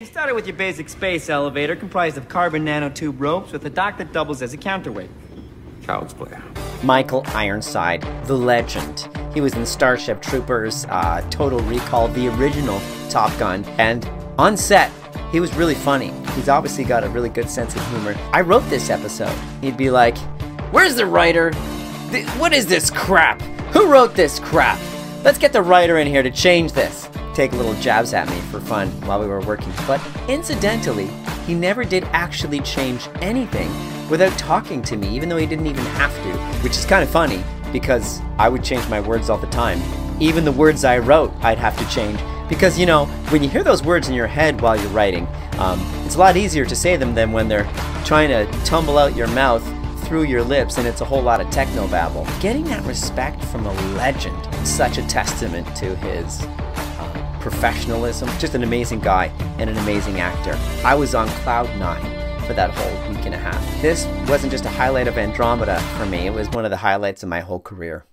You started with your basic space elevator comprised of carbon nanotube ropes with a dock that doubles as a counterweight. Child's play. Michael Ironside, the legend. He was in Starship Troopers, uh, Total Recall, the original Top Gun, and on set, he was really funny. He's obviously got a really good sense of humor. I wrote this episode. He'd be like, Where's the writer? Th- what is this crap? Who wrote this crap? Let's get the writer in here to change this. Take little jabs at me for fun while we were working. But incidentally, he never did actually change anything without talking to me, even though he didn't even have to, which is kind of funny because I would change my words all the time. Even the words I wrote, I'd have to change because, you know, when you hear those words in your head while you're writing, um, it's a lot easier to say them than when they're trying to tumble out your mouth through your lips and it's a whole lot of techno babble. Getting that respect from a legend, is such a testament to his professionalism. Just an amazing guy and an amazing actor. I was on cloud nine for that whole week and a half. This wasn't just a highlight of Andromeda for me, it was one of the highlights of my whole career.